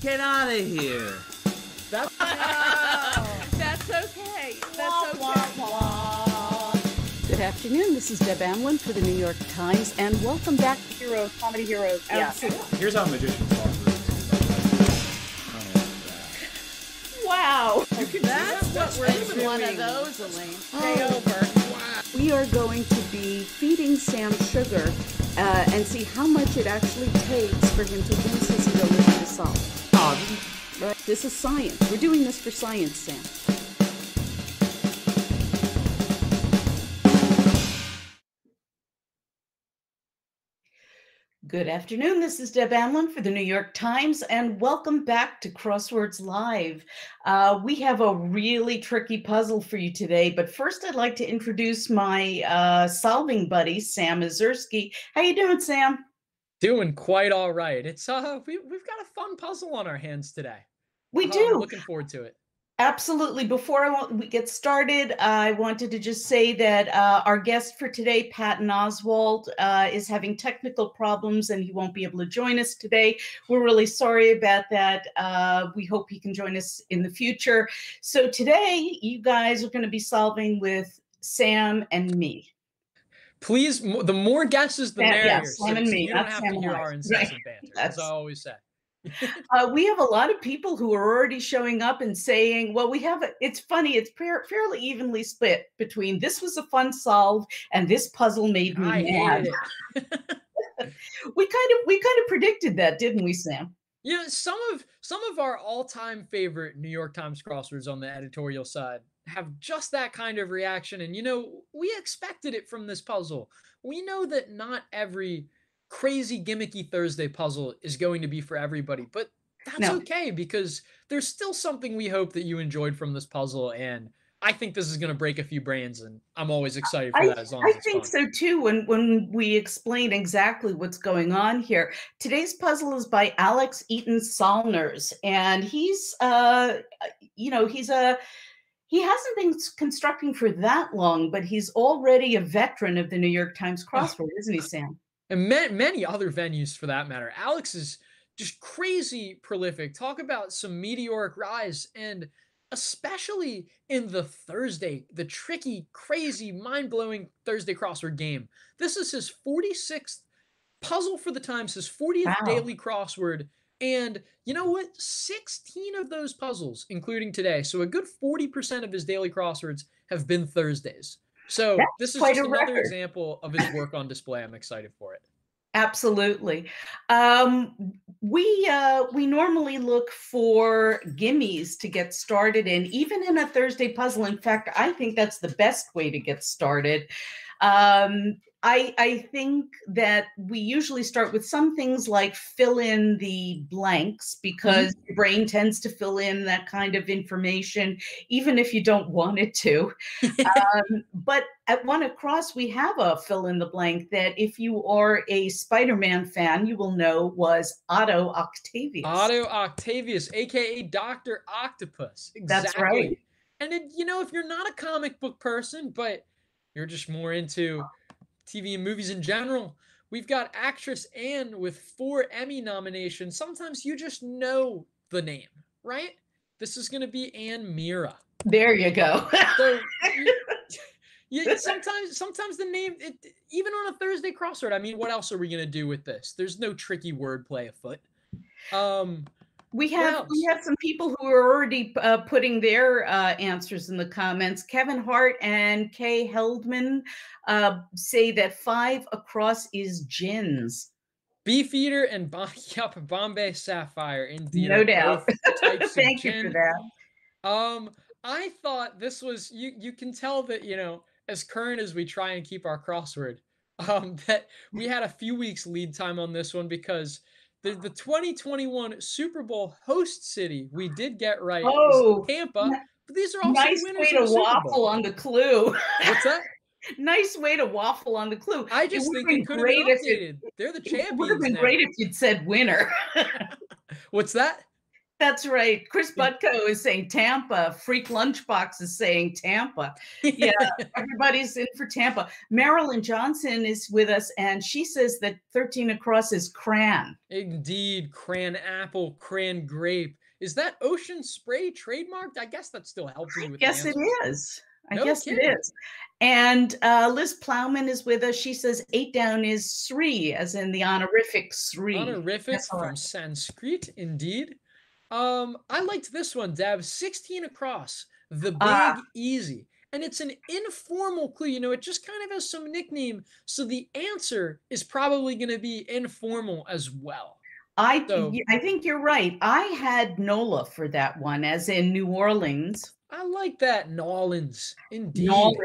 Get out of here. That's That's okay. That's okay. Good afternoon. This is Deb Amlen for the New York Times, and welcome back to Heroes, comedy heroes. Yeah. here's how magicians talk. Wow. That's That's what famous. we're One of those, Elaine. Stay over. We are going to be feeding Sam sugar uh, and see how much it actually takes for him to lose his ability to solve. Oh, Right? This is science. We're doing this for science, Sam. Good afternoon. This is Deb Amlen for the New York Times, and welcome back to Crosswords Live. Uh, we have a really tricky puzzle for you today, but first, I'd like to introduce my uh, solving buddy, Sam Ezersky. How you doing, Sam? Doing quite all right. It's uh, we we've got a fun puzzle on our hands today. We Uh, do. looking forward to it. Absolutely. Before I want, we get started, I wanted to just say that uh, our guest for today, Patton Oswalt, uh, is having technical problems and he won't be able to join us today. We're really sorry about that. Uh, we hope he can join us in the future. So today, you guys are going to be solving with Sam and me. Please, the more guesses, the merrier. yeah, Sam and me, you don't have Sam to and hear our Right. incessant banter, as I always say. Uh, we have a lot of people who are already showing up and saying, well, we have, a, it's funny, it's fair, fairly evenly split between this was a fun solve and this puzzle made me I mad. We kind of, we kind of predicted that, didn't we, Sam? You know, some of some of our all-time favorite New York Times crosswords on the editorial side have just that kind of reaction, and you know, we expected it from this puzzle. We know that not every crazy gimmicky Thursday puzzle is going to be for everybody, but that's No. okay because there's still something we hope that you enjoyed from this puzzle, and I think this is going to break a few brains, and I'm always excited for I, that as long I as think fun. so too. When when we explain exactly what's going on here, today's puzzle is by Alex Eaton Salners, and he's uh, you know, he's a he hasn't been constructing for that long, but he's already a veteran of the New York Times crossword, isn't he, Sam? And ma- many other venues for that matter. Alex is just crazy prolific. Talk about some meteoric rise, and especially in the Thursday, the tricky, crazy, mind blowing Thursday crossword game. This is his 46th puzzle for the Times, his 40th Wow. daily crossword. And you know what? 16 of those puzzles, including today. So a good 40% of his daily crosswords have been Thursdays. So That's this is just another record. example of his work on display. I'm excited for it. Absolutely. Um, we uh, we normally look for gimmies to get started in, even in a Thursday puzzle. In fact, I think that's the best way to get started. Um, I I think that we usually start with some things like fill in the blanks because your brain tends to fill in that kind of information, even if you don't want it to. um, but at One Across, we have a fill in the blank that if you are a Spider Man fan, you will know was Otto Octavius. Otto Octavius, aka Doctor Octopus. Exactly. That's right. And it, you know, if you're not a comic book person, but you're just more into TV and movies in general, we've got actress Anne with four Emmy nominations. Sometimes you just know the name, right? This is going to be Anne Meara. There you go. So you, you, sometimes, sometimes the name, it, even on a Thursday crossword. I mean, what else are we going to do with this? There's no tricky wordplay afoot. Um, we What have we have some people who are already uh, putting their uh, answers in the comments. Kevin Hart and Kay Heldman uh, say that five across is gins. Beefeater and Bon- yup, Bombay Sapphire. Indeed, No doubt. both types of Thank you for that. Um, I thought this was you. You can tell that you know, as current as we try and keep our crossword, um, that we had a few weeks lead time on this one because the the 2021 Super Bowl host city we did get right Oh, Tampa. But these are also Nice winners way to waffle on the clue. What's that? nice way to waffle on the clue. I just would've think it could have been great if it- updated. They're the It would have been now. great if you'd said winner. What's that? That's right. Chris Butko is saying Tampa. Freak Lunchbox is saying Tampa. Yeah, everybody's in for Tampa. Marilyn Johnson is with us, and she says that 13 across is cran. Indeed, cran apple, cran grape. Is that ocean spray trademarked? I guess that's still helping with. Yes, it is. I no guess kidding. it is. And uh, Liz Plowman is with us. She says eight down is Sri, as in the honorific Sri. Honorific from Sanskrit, indeed. Um, I liked this one, Deb. 16 across, the big uh, easy. And it's an informal clue. You know, it just kind of has some nickname. So the answer is probably going to be informal as well. I so, I think you're right. I had NOLA for that one, as in New Orleans. I like that. Nolans. Indeed. Nolans.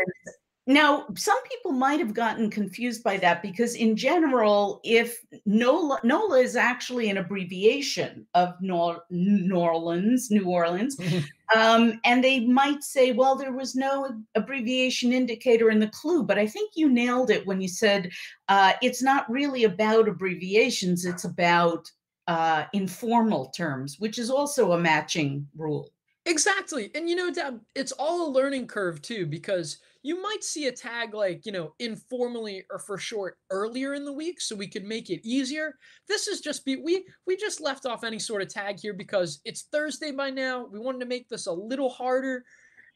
Now, some people might have gotten confused by that because, in general, if NOLA, NOLA is actually an abbreviation of Nor, New Orleans, New Orleans, um, and they might say, well, there was no abbreviation indicator in the clue. But I think you nailed it when you said uh, it's not really about abbreviations, it's about uh, informal terms, which is also a matching rule. Exactly. And you know, Deb, it's all a learning curve too, because you might see a tag like, you know, informally or for short earlier in the week so we could make it easier. This is just be we we just left off any sort of tag here because it's Thursday by now. We wanted to make this a little harder.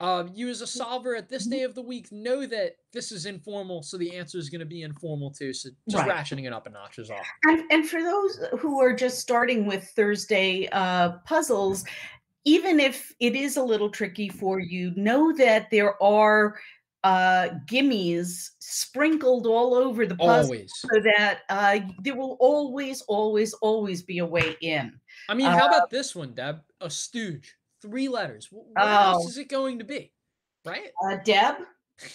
Uh, you as a solver at this mm-hmm. day of the week know that this is informal, so the answer is going to be informal too. So just right. rationing it up a notch is all. And, and for those who are just starting with Thursday uh, puzzles, even if it is a little tricky for you, know that there are uh, gimmies sprinkled all over the puzzle always. so that uh, there will always, always, always be a way in. I mean, how uh, about this one, Deb? A stooge, three letters. What oh, else is it going to be? Right? Uh, Deb?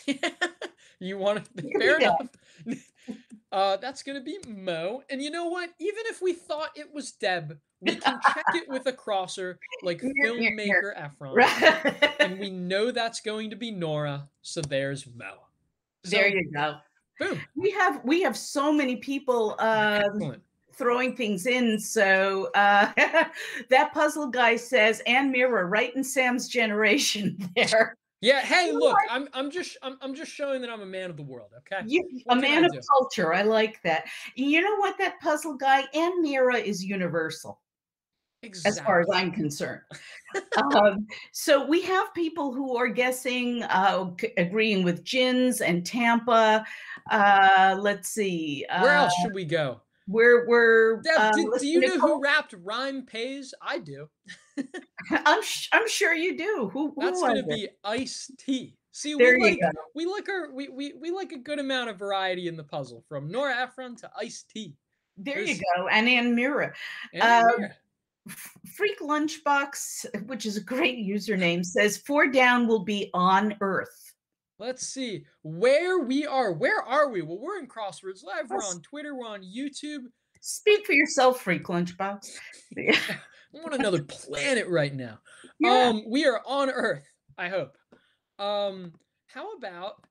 you want to? Fair enough. Uh, that's going to be Mo. And you know what? Even if we thought it was Deb, we can check it with a crosser like filmmaker Ephron. and we know that's going to be Nora. So there's Mo. So, there you go. Boom. We have we have so many people um, throwing things in. So uh, that puzzle guy says, Anne Meara, right in Sam's generation there. Yeah. Hey, look, I'm I'm just I'm I'm just showing that I'm a man of the world. Okay. You, a man of culture. I like that. You know what? That puzzle guy Anne Meara is universal. Exactly. As far as I'm concerned. um, so we have people who are guessing, uh, agreeing with Jins and Tampa. Uh, let's see. Where else uh, should we go? We're we're. Deb, um, do, do you know who rapped "Rhyme Pays"? I do. I'm I'm sure you do. Who, who That's gonna be Ice-T. See, there we like go. we like our we, we we like a good amount of variety in the puzzle, from Nora Ephron to Ice-T. There There's, you go, and Anne Meara. Um, Freak Lunchbox, which is a great username, says four down will be on Earth. Let's see where we are. Where are we? Well, we're in Crosswords Live. We're on Twitter. We're on YouTube. Speak for yourself, Freak Lunchbox. I'm on another planet right now. Yeah. Um, we are on Earth. I hope. Um, how about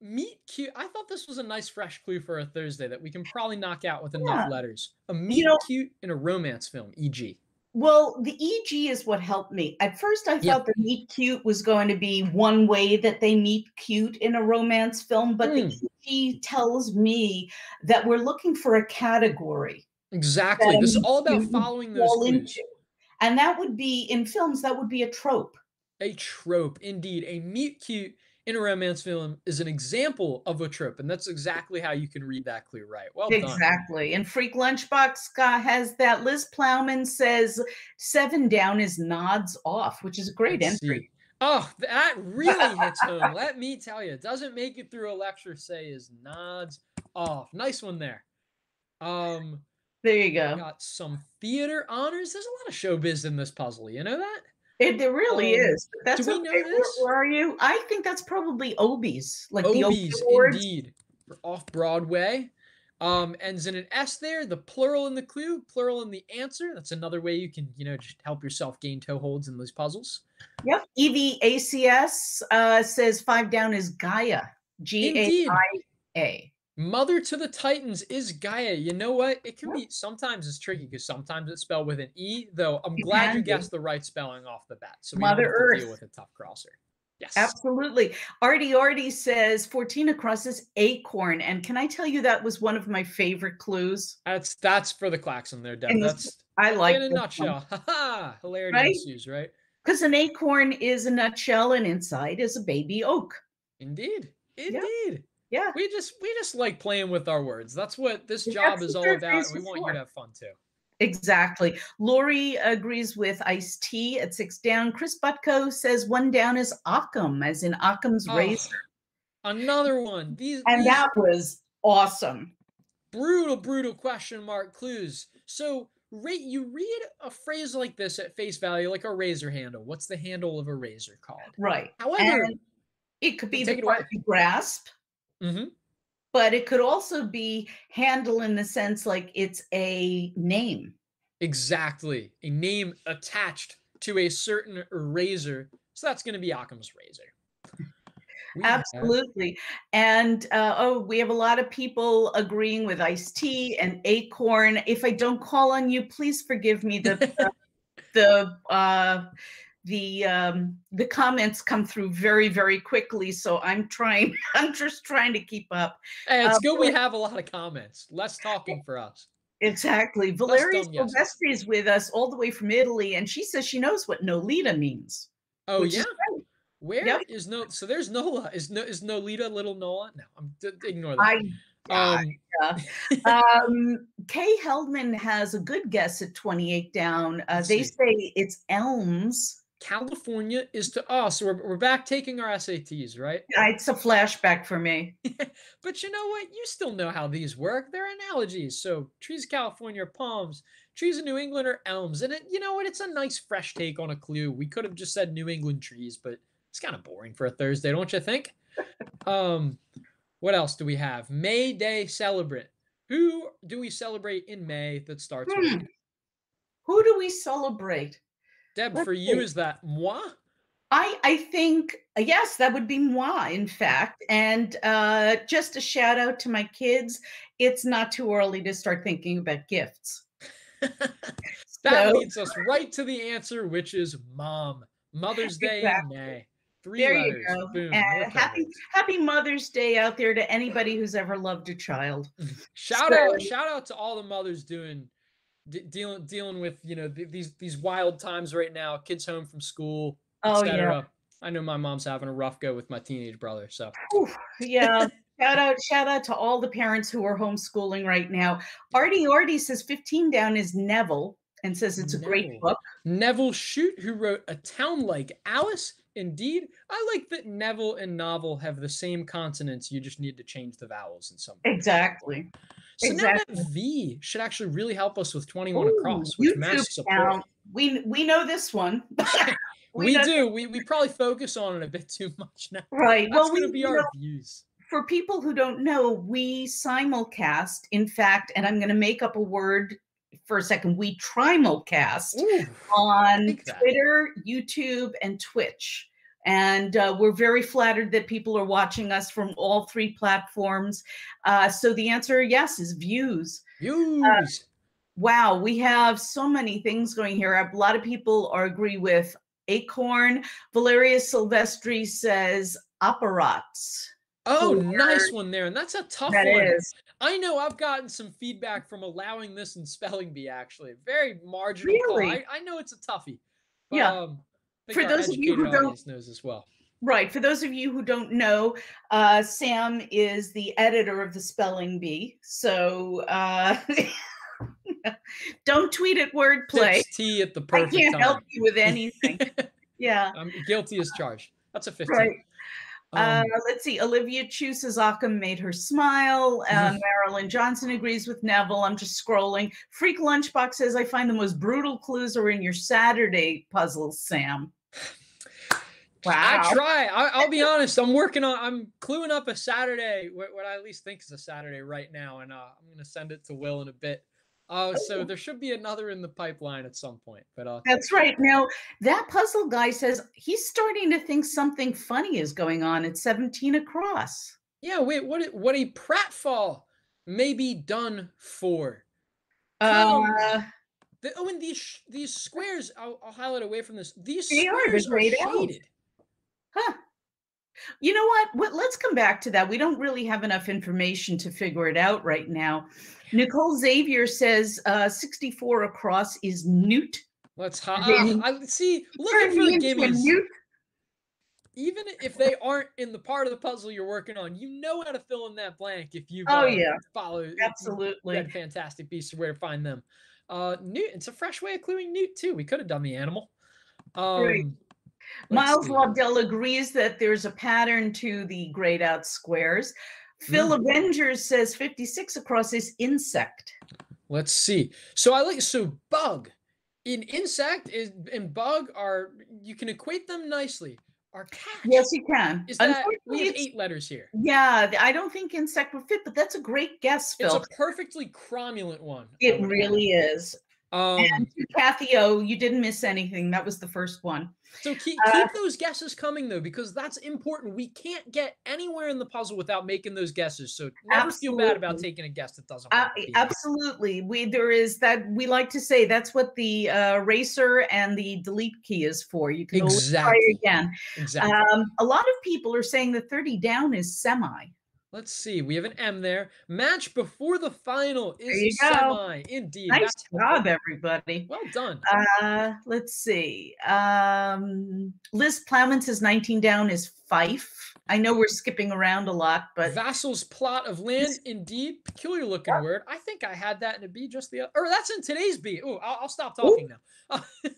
meet cute? I thought this was a nice fresh clue for a Thursday that we can probably knock out with enough yeah. letters. A meet you know, cute in a romance film, e.g. Well, the EG is what helped me. At first, I thought the meet cute was going to be one way that they meet cute in a romance film, but mm. the EG tells me that we're looking for a category. Exactly. This is all about following those clues. And that would be in films, that would be a trope. A trope, indeed. A meet cute in a romance film is an example of a trope, and that's exactly how you can read that clue right. Well exactly. And Freak Lunchbox Scott has that. Liz Plowman says seven down is nods off, which is a great Let's entry. See. Oh, that really hits home. Let me tell you, it doesn't make it through a lecture. Say is nods off. Nice one there. Um, there you go. Got some theater honors. There's a lot of showbiz in this puzzle. You know that? It, it really um, is. That's do we okay. know this? Where, where, are you? I think that's probably Obies, like Obies, the Obies indeed, off Broadway. Um, ends in an S there. The plural in the clue, plural in the answer. That's another way you can, you know, just help yourself gain toeholds in those puzzles. Yep. EVACS uh, says five down is Gaia. G A I A. Mother to the Titans is Gaia. You know what? It can be sometimes it's tricky because sometimes it's spelled with an E, though I'm glad you guessed the right spelling off the bat. So we Mother to deal Earth. with a tough crosser. Yes. Absolutely. Artie Artie says Fortina crosses acorn. And can I tell you that was one of my favorite clues? That's that's for the klaxon there, Deb. And That's I like in a nutshell. Ha ha! Hilarity Right? right? Because an acorn is a nutshell and inside is a baby oak. Indeed. Indeed. Yeah. We just we just like playing with our words. That's what this That's job what is all about. We want you to have fun too. Exactly. Lori agrees with Ice-T at six down. Chris Butko says one down is Occam, as in Occam's Oh, razor. Another one. These, And these that was awesome. brutal, brutal question mark clues. So rate you read a phrase like this at face value, like a razor handle. What's the handle of a razor called? Right. However, And it could be the part you grasp, Mhm. but it could also be handle in the sense like it's a name. exactly a name attached to a certain razor. So that's going to be Occam's razor. We have- Absolutely. And uh, oh, we have a lot of people agreeing with Ice-T and Acorn. If I don't call on you, please forgive me. The the, uh, the um, the comments come through very very quickly, so I'm trying. I'm just trying to keep up. It's uh, good we have a lot of comments. Less talking for us. Exactly. Valeria. Silvestri is with us all the way from Italy, and she says she knows what Nolita means. Oh yeah. is. Where is Yep. no? So there's Nola. Is no? Is Nolita little Nola? No, I'm ignore that. I um, um, Kay Heldman has a good guess at 28 down. Uh, they see. say it's elms. California is to us. We're, we're back taking our SATs, right? It's a flashback for me. But you know what? You still know how these work. They're analogies. So trees of California are palms, trees of New England are elms. And it, you know what? It's a nice fresh take on a clue. We could have just said New England trees, but it's kind of boring for a Thursday, don't you think? um, what else do we have? May Day celebrate. Who do we celebrate in May that starts with Hmm. M? Who do we celebrate? Deb, for you, is that moi? I I think uh, yes, that would be moi, in fact. And uh, just a shout out to my kids. It's not too early to start thinking about gifts. that So- leads us right to the answer, which is mom. Mother's Day Exactly. in May. Three There you go. Boom. And happy covered. Happy Mother's Day out there to anybody who's ever loved a child. Shout out, shout out to all the mothers doing de- dealing dealing with you know th- these these wild times right now. Kids home from school, Oh etc. I know my mom's having a rough go with my teenage brother. So yeah. shout out, shout out to all the parents who are homeschooling right now. Artie Artie says 15 down is Nevil and says it's a great book. Nevil Shute, who wrote A Town Like Alice. Indeed, I like that Nevil and novel have the same consonants. You just need to change the vowels in some. way. Exactly. So now that V should actually really help us with 21 Ooh, across, which masks support. We we know this one. We, know- do. We, we probably focus on it a bit too much now. Right. That's well, we going to be our know, views. for people who don't know, we simulcast. In fact, and I'm going to make up a word for a second. We trimulcast Ooh, on. Twitter, YouTube, and Twitch. And uh, we're very flattered that people are watching us from all three platforms. Uh, so the answer, yes, is views. views. Wow, we have so many things going here. A lot of people are agree with Acorn. Valeria Silvestri says operats. oh, nice one there. And that's a tough That one. is I know I've gotten some feedback from allowing this in spelling bee, actually. Very marginal. Really? I, I know it's a toughie. But, Yeah. Um, For those of you who don't- knows as well. right. For those of you who don't know, uh, Sam is the editor of the spelling bee. So uh, don't tweet at wordplay. T at the perfect I can't time. help you with anything. yeah. I'm guilty as charged. That's a 15. Right. Uh, let's see. Olivia Chu says Occam made her smile. Uh, Marilyn Johnson agrees with Nevil. I'm just scrolling. Freak Lunchbox says I find the most brutal clues are in your Saturday puzzles, Sam. Wow. I try. I, I'll be honest. I'm working on. I'm cluing up a Saturday. What, what I at least think is a Saturday right now, and uh, I'm gonna send it to Will in a bit. Uh, so there should be another in the pipeline at some point. But uh, That's right. Now, that puzzle guy says he's starting to think something funny is going on at 17 across. Yeah, wait, what a- what a pratfall may be done for. Uh, The, oh, and these these squares, I'll, I'll highlight away from this. These squares they're are grayed out. shaded. huh. You know what? what? Let's come back to that. We don't really have enough information to figure it out right now. Nicole Xavier says uh, 64 across is newt. Let's ah, I see. Looking for a gimmies. newt. Even if they aren't in the part of the puzzle you're working on, you know how to fill in that blank if you've Oh, uh, yeah. followed Absolutely. read Fantastic Beasts or where to find them. Uh, Newt. It's a fresh way of cluing Newt too. We could have done the animal. Um, Right. Let's Miles. Lobdell agrees that there's a pattern to the grayed out squares. Phil Mm. Avengers says 56 across is insect. Let's see. So I like so bug in insect is and bug are you can equate them nicely. Are catch. Yes, you can. Is that we have eight letters here. Yeah, I don't think insect would fit, but that's a great guess, Phil. It's a perfectly cromulent one. It really is. Um, And Kathy O, you didn't miss anything. That was the first one. so keep, uh, keep those guesses coming though, because that's important. We can't get anywhere in the puzzle without making those guesses. So never feel bad about taking a guess that doesn't. Uh, absolutely. We there is that we like to say that's what the uh, eraser and the delete key is for. You can always try again. Exactly. Um, a lot of people are saying the 30 down is semi. Let's see. We have an M there. Match before the final is go. semi. Indeed. Nice job, everybody. Well done. Uh, let's see. Um, Liz Plowman says 19 down is Fife. I know we're skipping around a lot, but Vassal's plot of land, indeed, peculiar looking word. I think I had that in a B just the other, or that's in today's B. Oh, I'll, I'll stop talking now.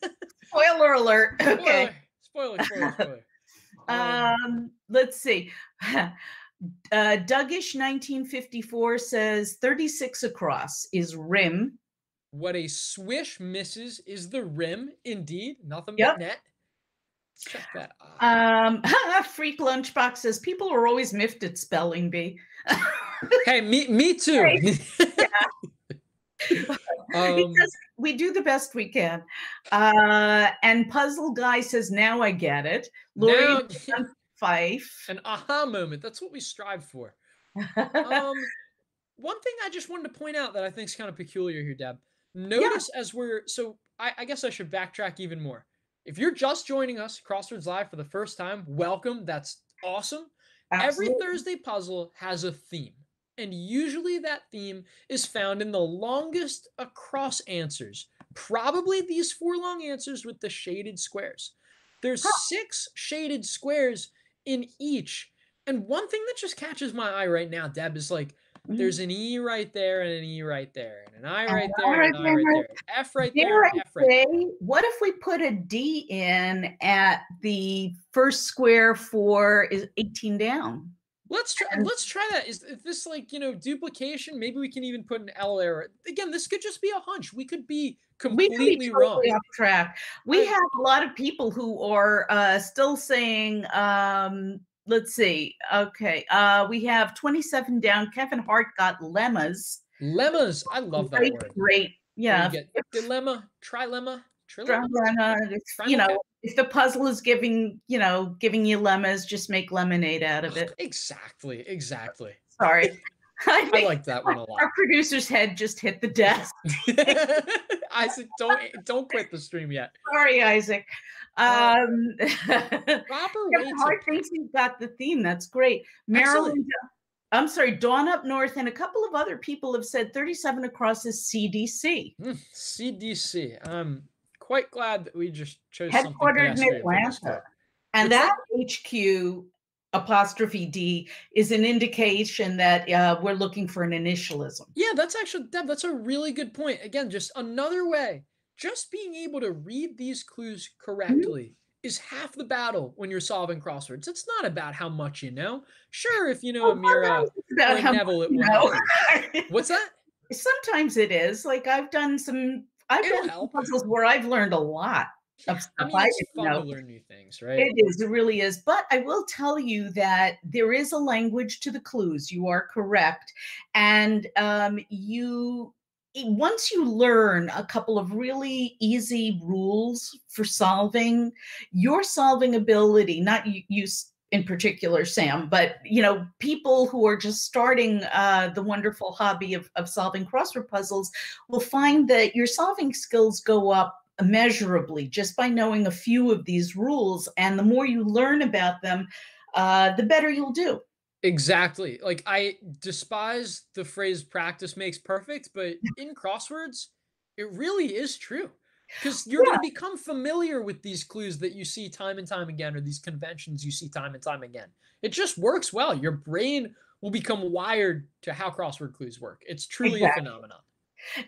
spoiler alert. Okay. Spoiler, spoiler, spoiler. Um, Um, let's see. uh, Dougish 1954 says 36 across is rim. what a swish misses is the rim, indeed. Nothing Yep. but net. Check that. out. Um, Freak Lunchbox says people are always miffed at spelling bee. hey, me, me too. um, because we do the best we can. Uh, and Puzzle Guy says, now I get it. Lori now, Fife. an aha moment. That's what we strive for. um, one thing I just wanted to point out that I think is kind of peculiar here, Deb. Notice as we're so I, I guess I should backtrack even more. If you're just joining us, Crosswords Live for the first time, welcome. That's awesome. Every Thursday puzzle has a theme. And usually that theme is found in the longest across answers. Probably these four long answers with the shaded squares. There's Huh. six shaded squares in each. And one thing that just catches my eye right now, Deb, is like Mhm. there's an E right there and an E right there, and an I right there, I and an I right there. there, F right there, F right there. what if we put a D in at the first square for is 18 down? Let's try. Let's try that. Is, is this like you know duplication? Maybe we can even put an L error. Again, this could just be a hunch. We could be completely be wrong. off track. We have a lot of people who are uh, still saying, um, let's see. Okay. Uh, we have 27 down. Kevin Hart got lemmas. Lemmas. I love that great, word. great. Yeah. Dilemma, trilemma, trilemma. You know, if the puzzle is giving, you know, giving you lemmas, just make lemonade out of it. Exactly. Exactly. Sorry. I I like that one a lot. our producer's head just hit the desk. Isaac, don't don't quit the stream yet. Sorry, Isaac. Um, Proper way Hart thinks he's got the theme. That's great. Maryland, I'm sorry, Dawn Up North and a couple of other people have said 37 across is CDC. Mm, CDC. I'm quite glad that we just chose Headquartered in pedestrian for this Atlanta. And that HQ apostrophe D is an indication that uh, we're looking for an initialism. Yeah, that's actually Deb, that's a really good point. Again, just another way. Just being able to read these clues correctly is half the battle when you're solving crosswords. It's not about how much you know. Sure, if you know Amira Sometimes about how much Neville, it will know. What's that? Sometimes it is. Like I've done some I've It'll done puzzles where I've learned a lot of I mean, I fun know. to learn new things, right? It is, it really is. But I will tell you that there is a language to the clues. You are correct. And um, you, once you learn a couple of really easy rules for solving, your solving ability, not you, you in particular, Sam, but you know, people who are just starting uh, the wonderful hobby of, of solving crossword puzzles will find that your solving skills go up immeasurably just by knowing a few of these rules. And the more you learn about them, uh, the better you'll do. Exactly. Like I despise the phrase practice makes perfect, but in crosswords, it really is true. Because you're yeah. going to become familiar with these clues that you see time and time again, or these conventions you see time and time again. It just works well. Your brain will become wired to how crossword clues work. It's truly exactly. a phenomenon.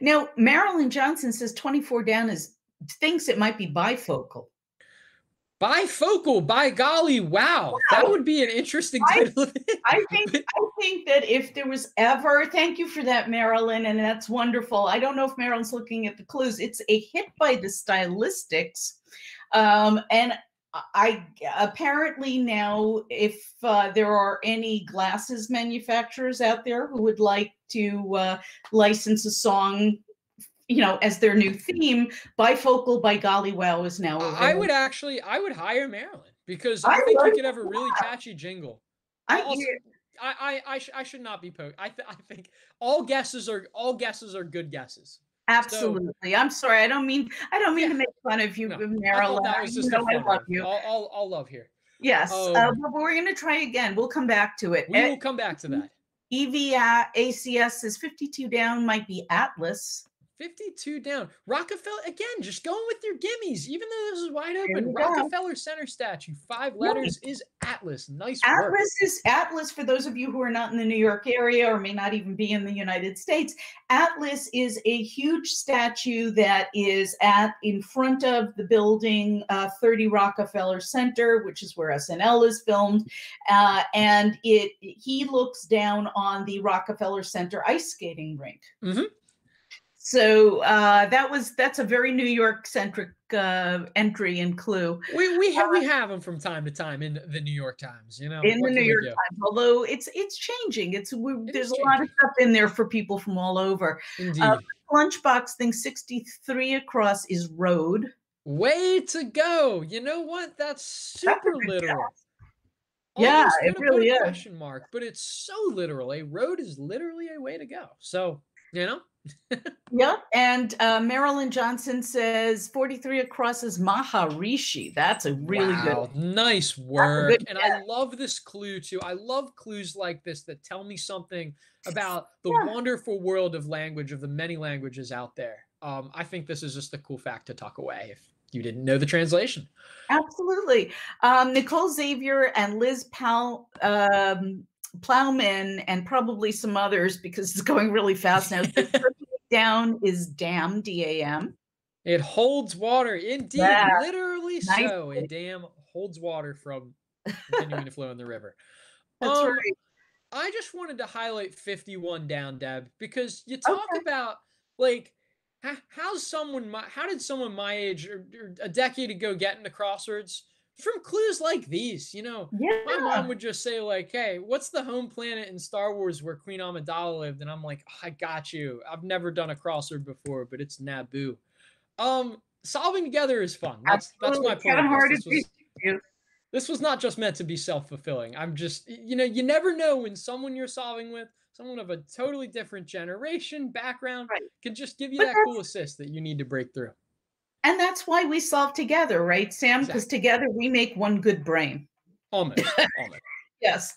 Now, Marilyn Johnson says 24 down is thinks it might be bifocal. Bifocal, by golly, wow. wow. That would be an interesting title. I, I think I think that if there was ever, thank you for that, Marilyn, and that's wonderful. I don't know if Marilyn's looking at the clues. It's a hit by the stylistics. Um, and I apparently now, if uh, there are any glasses manufacturers out there who would like to uh, license a song you know, as their new theme, bifocal by golly wow is now. I would actually, I would hire Marilyn because I, I think you could have a really catchy jingle. I also, I, I, I, sh- I, should not be poked. I, th- I think all guesses are all guesses are good guesses. Absolutely. So, I'm sorry. I don't mean I don't mean yeah. to make fun of you, no, Marilyn. that just you know, I love you. All, all, all love here. Yes, um, uh, but we're going to try again. We'll come back to it. We will come back to that. EV uh, ACS is 52 down. Might be Atlas. 52 down. Rockefeller, again, just going with your gimmies. Even though this is wide open, Rockefeller Center statue, five letters is Atlas. Nice Atlas work. is Atlas, for those of you who are not in the New York area or may not even be in the United States. Atlas is a huge statue that is at in front of the building uh, 30 Rockefeller Center, which is where SNL is filmed. Uh, and it he looks down on the Rockefeller Center ice skating rink. Mm-hmm. So uh, that was that's a very New York centric uh, entry and clue. We we have uh, we have them from time to time in the New York Times, you know. In the New York Times, although it's it's changing. It's we, it there's a lot of stuff in there for people from all over. Uh, Indeed. lunchbox thing 63 across is road. Way to go! You know what? That's super That's literal. Yeah, it really is. Question mark, but it's so literal. A road is literally a way to go. So you know yep. And uh, Marilyn Johnson says 43 across is Maharishi. That's a really wow, good. Nice word. Good and I love this clue too. I love clues like this that tell me something about the yeah. wonderful world of language, of the many languages out there. Um, I think this is just a cool fact to tuck away if you didn't know the translation. Absolutely. Um, Nicole Xavier and Liz Powell um, Plowman and probably some others because it's going really fast now. down is dam, D A M. It holds water, indeed, yeah. literally nice. so. A dam holds water from continuing to flow in the river. That's um, right. I just wanted to highlight 51 down, Deb, because you talk okay. about like how, how's someone my how did someone my age or, or a decade ago get into crosswords? From clues like these, you know, yeah. my mom would just say like, "Hey, what's the home planet in Star Wars where Queen Amidala lived?" And I'm like, oh, "I got you. I've never done a crossword before, but it's Naboo." Um, solving together is fun. That's Absolutely. that's my point. This was, this was not just meant to be self-fulfilling. I'm just, you know, you never know when someone you're solving with, someone of a totally different generation, background, right. can just give you but that cool assist that you need to break through. And that's why we solve together, right, Sam? Because exactly. together we make one good brain. Almost. Almost. yes.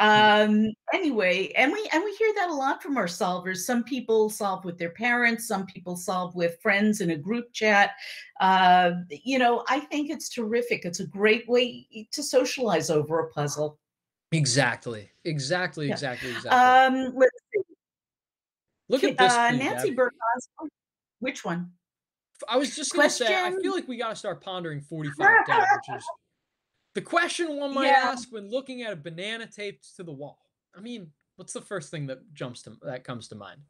Um, anyway, and we and we hear that a lot from our solvers. Some people solve with their parents, some people solve with friends in a group chat. Uh, you know, I think it's terrific. It's a great way to socialize over a puzzle. Exactly. Exactly. Yeah. Exactly. Exactly. Um, let's see. Look at this. Uh, Nancy Burke. Which one? I was just going to say, I feel like we got to start pondering 45 down, which is the question one might yeah. ask when looking at a banana taped to the wall. I mean, what's the first thing that jumps to that comes to mind?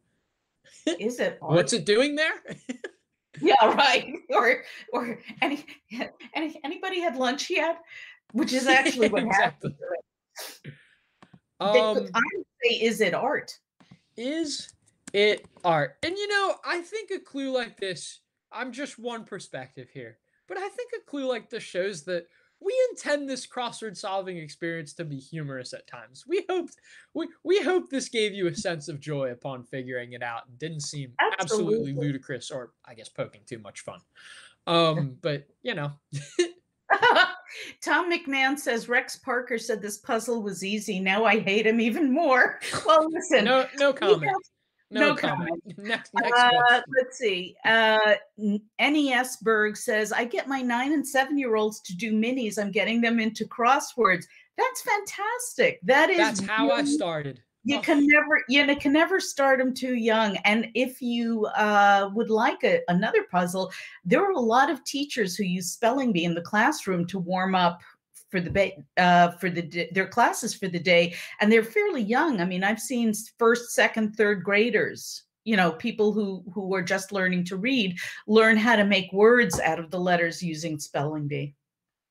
Is it? Art? What's it doing there? yeah, right. Or or any, any anybody had lunch yet? Which is actually what exactly. happened. Um, I would say, is it art? Is it art? And you know, I think a clue like this I'm just one perspective here. But I think a clue like this shows that we intend this crossword solving experience to be humorous at times. We hoped we we hope this gave you a sense of joy upon figuring it out and didn't seem absolutely, Absolutely. ludicrous or I guess poking too much fun. Um, but you know, Tom McMahon says Rex Parker said this puzzle was easy. Now I hate him even more. Well, listen. no no comment. No, no comment. Next next Uh, let's see. Uh, NES Berg says, I get my nine and seven year olds to do minis. I'm getting them into crosswords. That's fantastic. That is That's how I started. You Oh. can never, you know, can never start them too young. And if you uh, would like a, another puzzle, there are a lot of teachers who use spelling bee in the classroom to warm up for the uh, for the their classes for the day, and they're fairly young. I mean, I've seen first, second, third graders. You know, people who who are just learning to read learn how to make words out of the letters using spelling bee.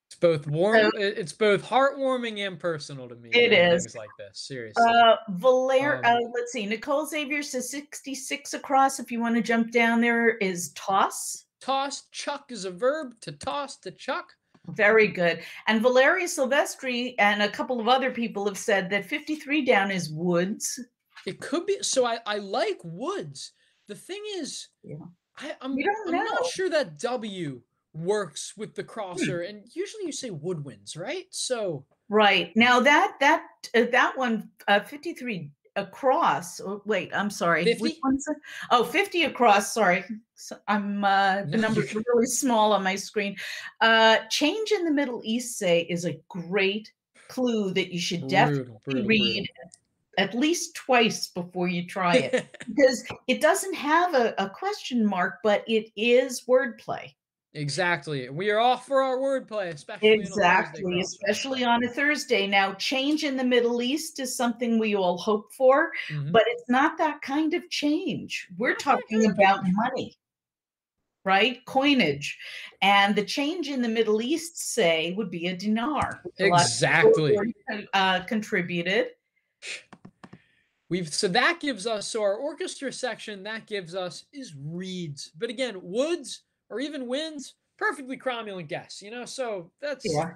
It's both warm. So- it's both heartwarming and personal to me. It is things like this. Seriously. Uh, Valer, Um, uh, let's see. Nicole Xavier says 66 across. If you want to jump down there, is toss. toss. Chuck is a verb. To toss. To chuck. Very good. And Valeria Silvestri and a couple of other people have said that 53 down is woods. It could be. So I I like woods. The thing is, Yeah. I, I'm not sure that W works with the crosser, and usually you say woodwinds, right? So Right. Now that that uh, that one uh, 53 across. Oh, wait, I'm sorry. Which 50? one's? Oh, 50 across. Sorry. So I'm uh the numbers you're really small on my screen. Uh change in the Middle East say is a great clue that you should definitely brutal, brutal, read at least twice before you try it because it doesn't have a, a question mark, but it is wordplay. Exactly. We are off for our wordplay, especially on a Thursday Exactly, crossover. especially on a Thursday. Now, change in the Middle East is something we all hope for, Mhm. but it's not that kind of change. We're talking about money, right? Coinage. And the change in the Middle East, say, would be a dinar. which a lot of people Exactly. Uh, contributed. We've so that gives us so our orchestra section that gives us is reeds, but again, woods or even winds, perfectly cromulent guess, you know. So that's Yeah.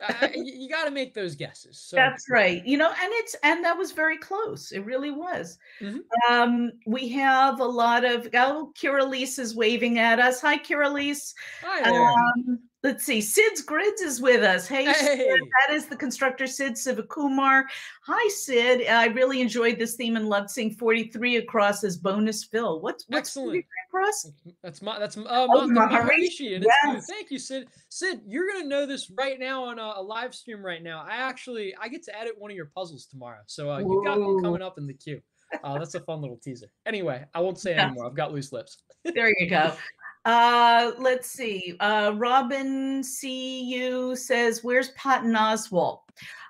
I- you got to make those guesses. So That's right. You know, and it's and that was very close. It really was. Mhm. Um, we have a lot of oh, Kira Lise is waving at us. Hi, Kira Lise. hi there. Um, let's see. Sid's Grids is with us. Hey, Sid, hey, that is the constructor Sid Sivakumar. Hi, Sid. I really enjoyed this theme and loved seeing 43 across as bonus fill. What's what's Excellent. 43 across? that's my that's uh, Oh, Ma- Maharishi, Maharishi, and yes. Thank you, Sid. Sid, you're gonna know this right now on a, a live stream right now. I actually I get to edit one of your puzzles tomorrow, so uh, you got one coming up in the queue. Uh, that's a fun little teaser. Anyway, I won't say Yeah. anymore. I've got loose lips. There you go. Uh, let's see. Uh, Robin CU says, "Where's Patton Oswalt?"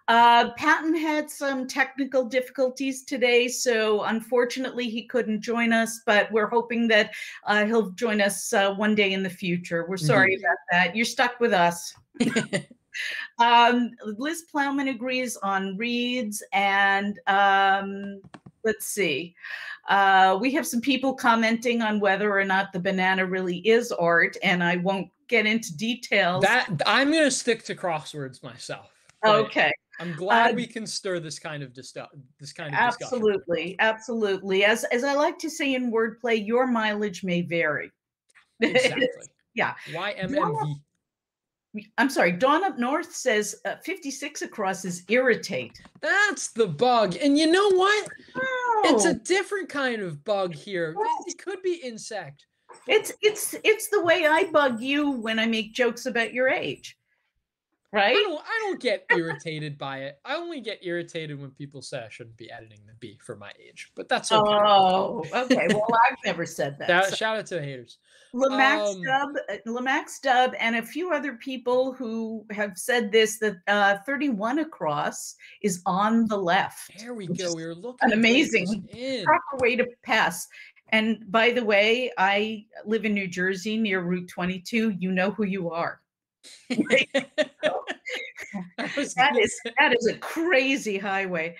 Uh, Patton had some technical difficulties today, so unfortunately he couldn't join us. But we're hoping that uh, he'll join us uh, one day in the future. We're sorry about that. You're stuck with us. um, Liz Plowman agrees on reads, and um, let's see. Uh, we have some people commenting on whether or not the banana really is art, and I won't get into details. That I'm gonna stick to crosswords myself. okay, I'm glad Uh, we can stir this kind of dis- this kind of discussion. absolutely, absolutely. As as I like to say in wordplay, your mileage may vary. Exactly. Yeah. YMMV. I'm sorry. Dawn up north says uh, 56 across is irritate. That's the bug. And you know what? It's a Oh, different kind of bug here. It- What? It could be insect. it's it's it's the way I bug you when I make jokes about your age, I right? don't I don't get irritated by it. I only get irritated when people say I shouldn't be editing the Bee for my age. But that's okay. Oh, okay. Well, I've never said that. Shout, so- shout out to the haters. Lamax Um, Dub, uh, Lamax Dub, and a few other people who have said this that uh, 31 across is on the left. There we go. We were looking an to break this amazing. Proper way to pass. And by the way, I live in New Jersey near Route 22. You know who you are. That is that is a crazy highway.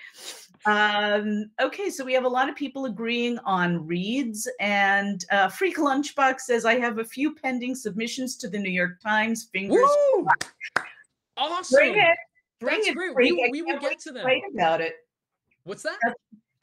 Um, okay, so we have a lot of people agreeing on reads, and uh, Freak Lunchbox says, "I have a few pending submissions to the New York Times. Fingers Woo! Awesome. Bring it. Bring That's it. great. Freak. We, will get to them. Write about it. What's that?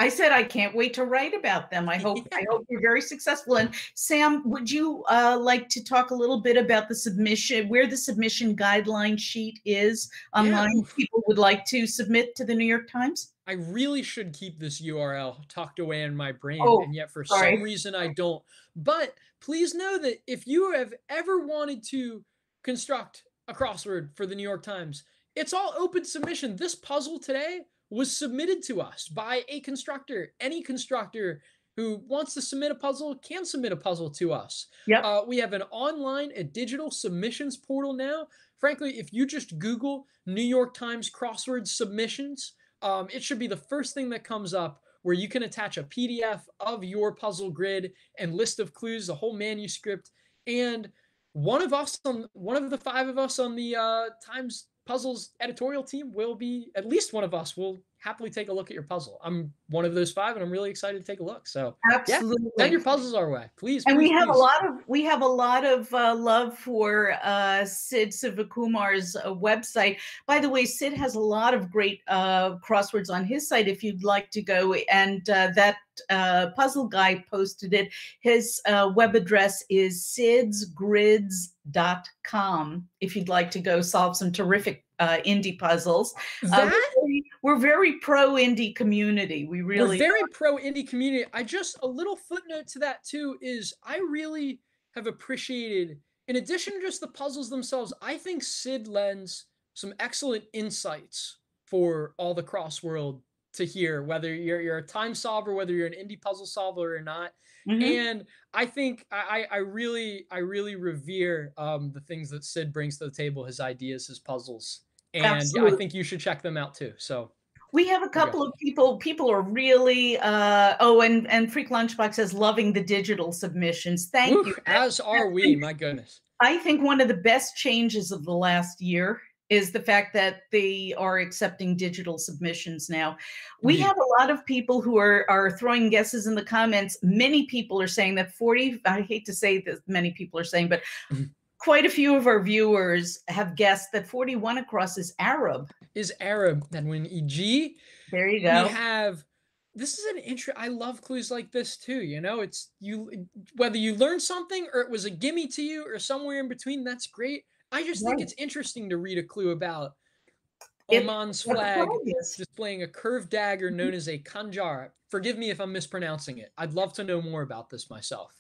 I said I can't wait to write about them. I hope I hope you're very successful. And Sam, would you uh, like to talk a little bit about the submission, where the submission guideline sheet is online? oof. People would like to submit to the New York Times. I really should keep this URL tucked away in my brain, Oh, and yet for sorry. some reason I don't. But please know that if you have ever wanted to construct a crossword for the New York Times, it's all open submission. This puzzle today was submitted to us by a constructor. Any constructor who wants to submit a puzzle can submit a puzzle to us. Yep. Uh, we have an online, a digital submissions portal now. Frankly, if you just Google New York Times crossword submissions, um, it should be the first thing that comes up where you can attach a PDF of your puzzle grid and list of clues, the whole manuscript, and one of us on one of the five of us on the uh, Times Puzzles editorial team will be at least one of us will happily take a look at your puzzle. I'm one of those five, and I'm really excited to take a look. So Absolutely. send your puzzles our way, please. and we please, have a lot of we have a lot of uh, love for uh, Sid Sivakumar's uh, website. By the way, Sid has a lot of great uh, crosswords on his site. If you'd like to go, and uh, that uh, puzzle guy posted it. His uh, web address is sidsgrids.com. If you'd like to go solve some terrific uh, indie puzzles, Uh, That we're, very, pro indie community. We really We're very pro indie community. I just a little footnote to that too is I really have appreciated, in addition to just the puzzles themselves, I think Sid lends some excellent insights for all the cross world to hear, whether you're you're a time solver, whether you're an indie puzzle solver or not. Mhm. And I think I, I I really I really revere um, the things that Sid brings to the table, his ideas, his puzzles. And yeah, I think you should check them out too. So We have a There you go. couple of people. People are really. Uh, oh, and and Freak Lunchbox says loving the digital submissions. Thank woof, you. as are we, my goodness. I think one of the best changes of the last year is the fact that they are accepting digital submissions now. We Indeed. have a lot of people who are are throwing guesses in the comments. Many people are saying that 40 I hate to say that many people are saying but Mhm. Quite a few of our viewers have guessed that 41 across is Arab. is Arab. Then when EG, There you go. we have this is an intro. I love clues like this too. You know, it's you whether you learn something or it was a gimme to you or somewhere in between. That's great. I just think it's interesting to read a clue about Oman's the flag flag is. displaying a curved dagger mm-hmm. known as a khanjar. Forgive me if I'm mispronouncing it. I'd love to know more about this myself.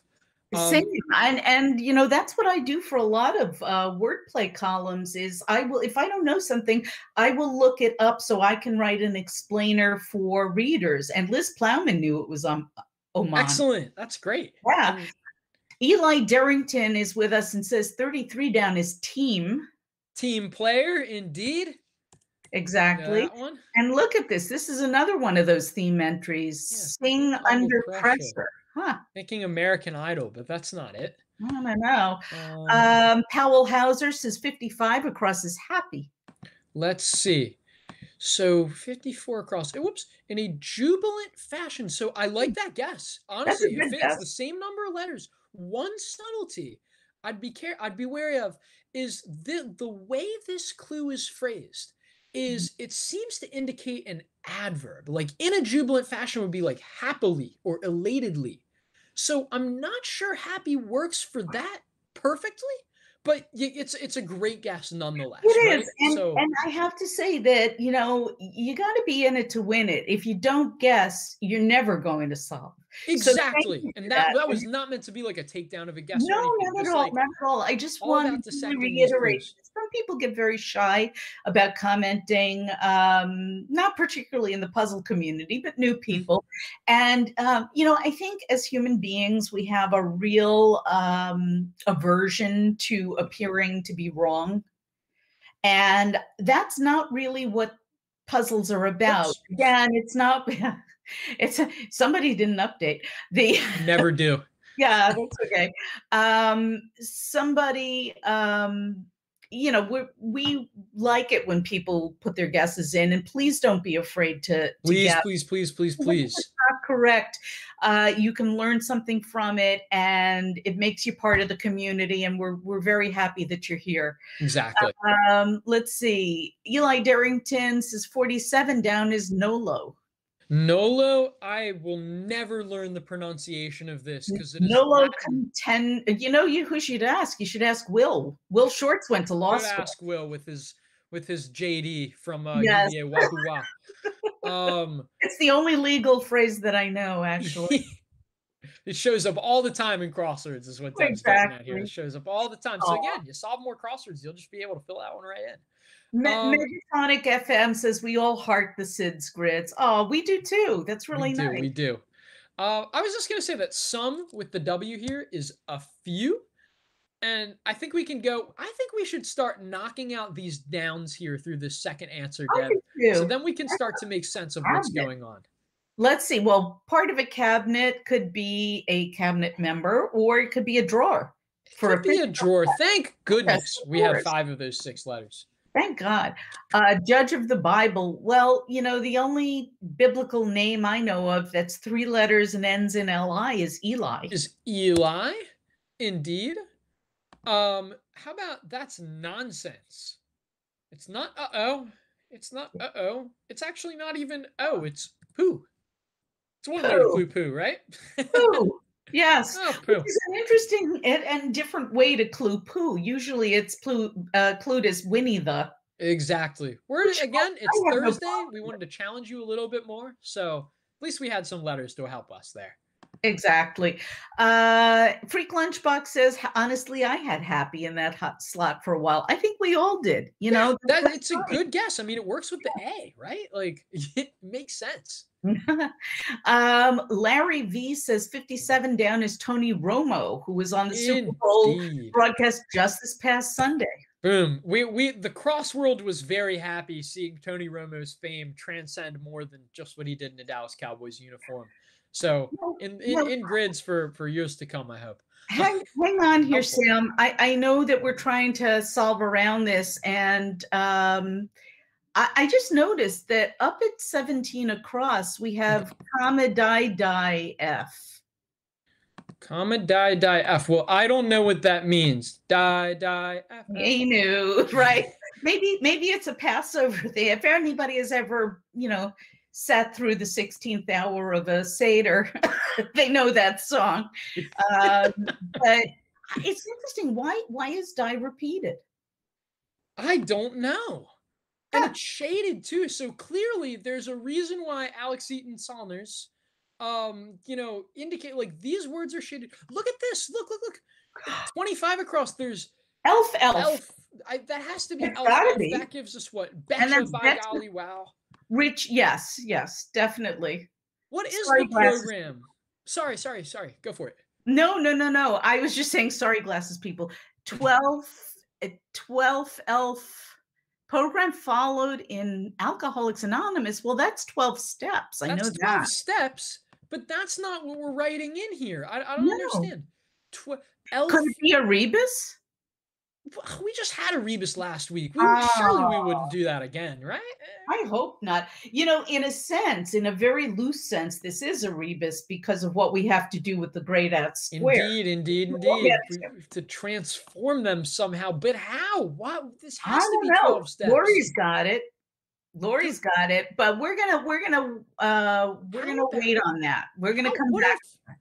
Um, Same, and and you know that's what I do for a lot of uh, wordplay columns. Is I will if I don't know something, I will look it up so I can write an explainer for readers. And Liz Plowman knew it was on Oman. Excellent. That's great. Yeah. Eli Darrington is with us and says 33 down is team. team player, indeed. Exactly. And look at this. This is another one of those theme entries. Yeah, Sing Under under Pressure. pressure. Huh. Thinking American Idol, but that's not it. I don't know. Um, Um, Powell Hauser says 55 across is happy. let's see. So 54 across. eh, Whoops. In a jubilant fashion. So I like that guess. Honestly, if good it's the same number of letters, one subtlety I'd be care I'd be wary of is the the way this clue is phrased is it seems to indicate an adverb. Like in a jubilant fashion would be like happily or elatedly. So I'm not sure happy works for that perfectly, but it's it's a great guess nonetheless. It right? is, and, so and I have to say that you know you got to be in it to win it. If you don't guess, you're never going to solve. Exactly, you and that that. that was not meant to be like a takedown of a guess. no, not at all, like- not at all. I just wanted to reiterate. clues. Some people get very shy about commenting, um, not particularly in the puzzle community, but new Mm-hmm. people. And um, you know, I think as human beings, we have a real um, aversion to appearing to be wrong, and that's not really what puzzles are about. Again, it's not. It's somebody didn't update the Never do. yeah that's okay um somebody um you know, we we like it when people put their guesses in, and please don't be afraid to. to Please, guess. please, please, please, please. not correct. Uh, you can learn something from it, and it makes you part of the community. And we're we're very happy that you're here. Exactly. Um, let's see. Eli Darrington says 47 down is Nolo. Nolo, I will never learn the pronunciation of this because it is Nolo contend. You know, you who should ask? You should ask Will. Will Shortz went to law school. ask Will with his with his JD from uh, Yes. UVA Wahoo Wah. Um, It's the only legal phrase that I know, actually. it shows up all the time in crosswords, is what Deb's getting at here. It shows up all the time. So again, you solve more crosswords, you'll just be able to fill that one right in. Me- Um, Megatonic FM says we all heart the SIDS grids. Oh, we do too. That's really we do, nice. we do. Uh, I was just gonna say that some with the W here is a few, and I think we can go. I think we should start knocking out these downs here through the second answer, Deb. So then we can start to make sense of what's going on. Let's see. Well, part of a cabinet could be a cabinet member, or it could be a drawer. For Could be a drawer. Thank goodness we have five of those six letters. Thank God. Uh, judge of the Bible. Well, you know, the only biblical name I know of that's three letters and ends in Li is Eli. Is Eli, indeed. Um, how about that's nonsense? It's not uh oh. It's not uh oh. It's actually not even oh. It's poo. It's one letter Poo. poo poo, right? Poo. Yes. oh. It's an interesting and, and different way to clue poo. Usually it's clue, uh, clued as Winnie the. Exactly. We're Which again. It's no Thursday. problem We wanted to challenge you a little bit more, so at least we had some letters to help us there. Exactly. Uh, Freak Lunchbox says, honestly, I had happy in that hot slot for a while. I think we all did. You know, That it's a good guess. I mean, it works with the A, right? Like it makes sense. um, Larry V says 57 down is Tony Romo, who was on the Super Bowl broadcast just this past Sunday. Boom. We we the cross world was very happy seeing Tony Romo's fame transcend more than just what he did in the Dallas Cowboys uniform. So in in, in grids for for years to come, I hope. hang, hang on here, Sam. I, I know that we're trying to solve around this, and um, I, I just noticed that up at 17 across, we have comma die die F. Comma die die F. Well, I don't know what that means. Die die F. Knew, right? maybe maybe it's a Passover thing. If anybody has ever, you know, sat through the 16th hour of a Seder, they know that song. Um, but it's interesting. Why why is die repeated? I don't know. And it's shaded too. So clearly there's a reason why Alex Eaton-Salners um, you know, indicate like these words are shaded. Look at this. Look, look, look. 25 across. There's Elf elf. elf. I, that has to be It's elf. be. That gives us what? And that's- by that's- golly wow. Rich, yes, yes, definitely. What is Sorry, the glasses. program? Sorry, sorry, sorry. Go for it. No, no, no, no. I was just saying, sorry, glasses people. 12th, uh, 12th elf program followed in Alcoholics Anonymous. Well, that's 12 steps. I That's know 12 that. steps, but that's not what we're writing in here. I, I don't No. understand. Tw-. Could it be a rebus? We just had a rebus last week. We, surely we wouldn't do that again, right? I hope not. You know, in a sense, in a very loose sense, this is a rebus because of what we have to do with the grayed out square. Indeed, indeed, indeed. We to have to transform them somehow, but how? What? This has to be know. twelve steps. Lori's got it. Lori's got it, but we're gonna we're gonna uh we're gonna wait on that. We're gonna come back. if-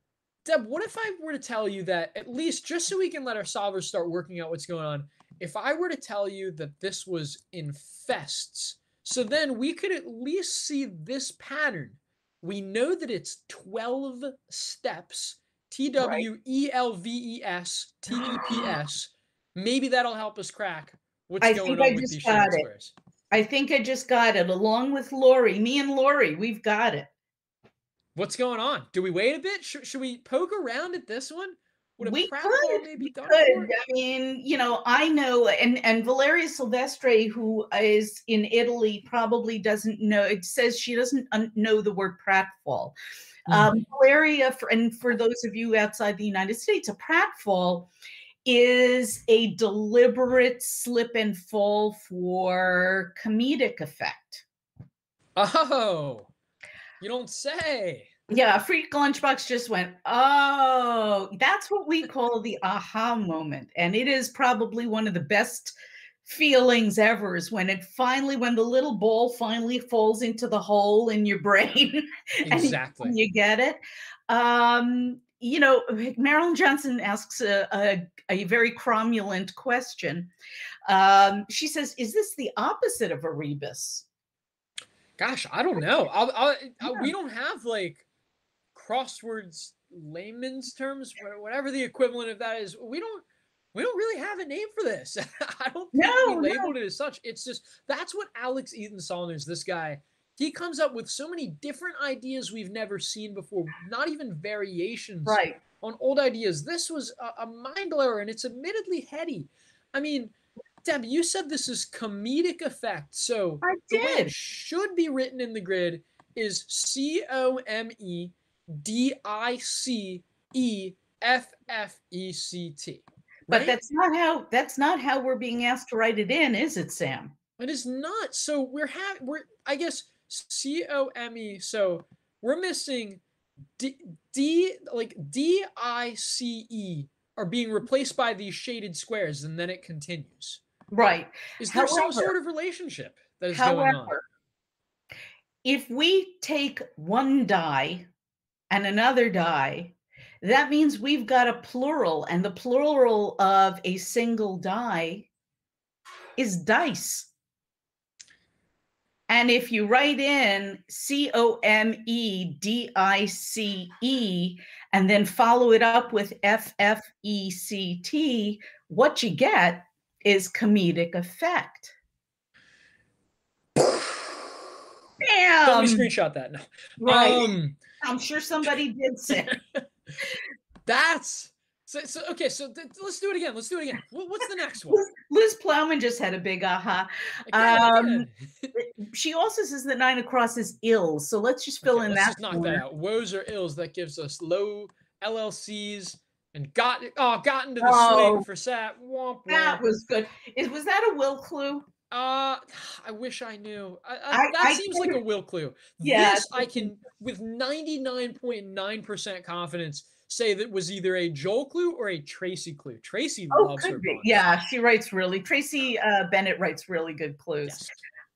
Deb, what if I were to tell you that at least just so we can let our solvers start working out what's going on, if I were to tell you that this was infests, so then we could at least see this pattern. We know that it's 12 steps. T W E L V E S T E P S. Maybe that'll help us crack what's I going think I on with just these got it. I think I just got it along with Lori. Me and Lori, we've got it. What's going on? Do we wait a bit? Should, should we poke around at this one? Would a We pratfall could, maybe we could. I mean, you know, I know, and and Valeria Silvestre, who is in Italy, probably doesn't know. It says she doesn't un- know the word pratfall. Mm. Um, Valeria, for, and for those of you outside the United States, a pratfall is a deliberate slip and fall for comedic effect. Oh, you don't say. Yeah, Freak Lunchbox just went, oh, that's what we call the aha moment. And it is probably one of the best feelings ever is when it finally, when the little ball finally falls into the hole in your brain Exactly. and you get it. Um, you know, Marilyn Johnson asks a, a, a very cromulent question. Um, she says, Is this the opposite of a rebus? Gosh, I don't know. I'll, I'll, Yeah. we don't have like crosswords layman's terms, whatever the equivalent of that is. We don't. We don't really have a name for this. I don't think No, we no. labeled it as such. It's just that's what Alex Eaton-Salners, this guy, he comes up with so many different ideas we've never seen before. Not even variations Right. on old ideas. This was a, a mind blower, and it's admittedly heady. I mean, Deb, you said this is comedic effect, so I the way it did. should be written in the grid is C O M E D I C E F F E C T. But that's not how that's not how we're being asked to write it in, is it, Sam? It is not. So we're having we're I guess C O M E. So we're missing D D like D I C E are being replaced by these shaded squares, and then it continues. Right. Is there some sort of relationship that is going on? However, if we take one die and another die, that means we've got a plural, and the plural of a single die is dice. And if you write in C O M E D I C E and then follow it up with F F E C T, what you get is comedic effect. Let me screenshot that now. Right. Um, I'm sure somebody did say. that's so, so okay. So th- let's do it again. Let's do it again. Wh- What's the next one? Liz Plowman just had a big aha. Um. She also says that nine across is ill. So let's just fill Okay, in let's that. just knock that out. Woes or ills that gives us low LLCs and got oh got into the Oh. swing for sat. Womp That was good. Is was that a will clue? Uh, I wish I knew. I, I, I- that I seems like a will clue. Yeah, this I can, with ninety nine point nine percent confidence, say that was either a Joel clue or a Tracy clue. Tracy Oh, loves her could be. puns. Yeah, she writes really. Tracy uh, Bennett writes really good clues. Yes.